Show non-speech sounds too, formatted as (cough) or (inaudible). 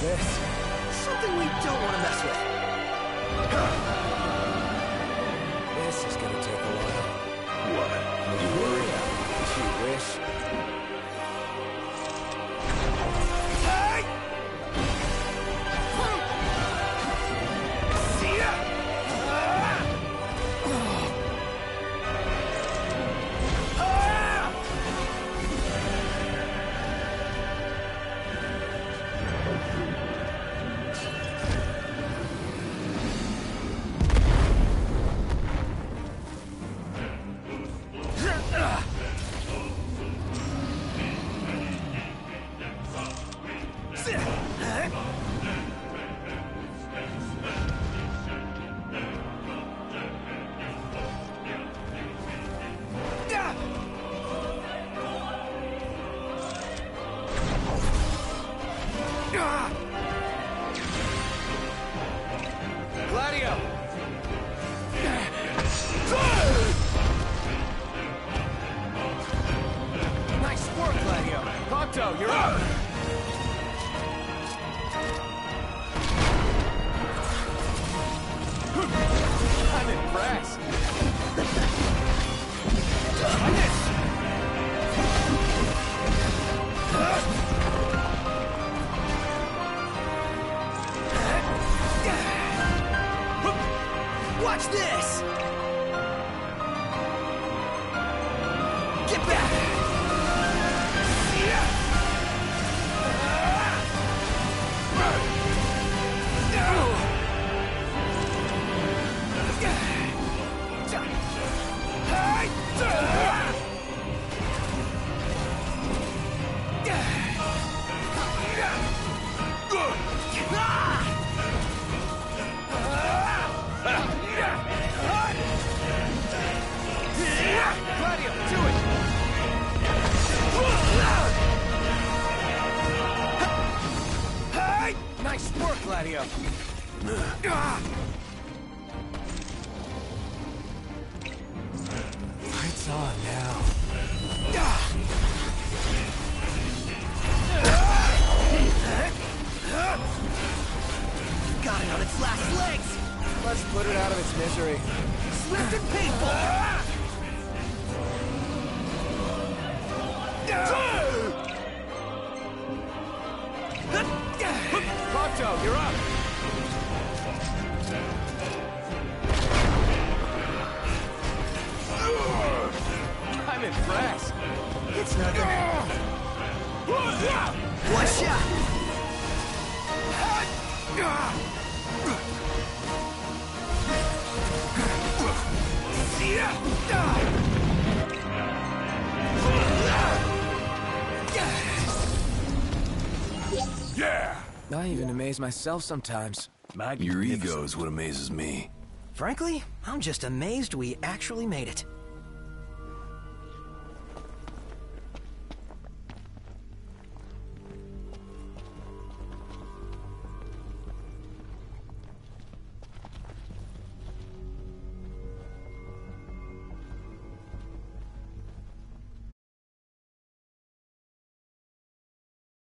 this? Something we don't want to mess with. This is gonna take a while. You're up! (laughs) I'm impressed. I missed. Watch this! Get back! Work, Gladio. Lights on now. Got it on its last legs! Let's put it out of its misery. Swift and painful! You're up! I'm impressed. It's nothing. One shot! I even amaze myself sometimes. Your ego is what amazes me. Frankly, I'm just amazed we actually made it.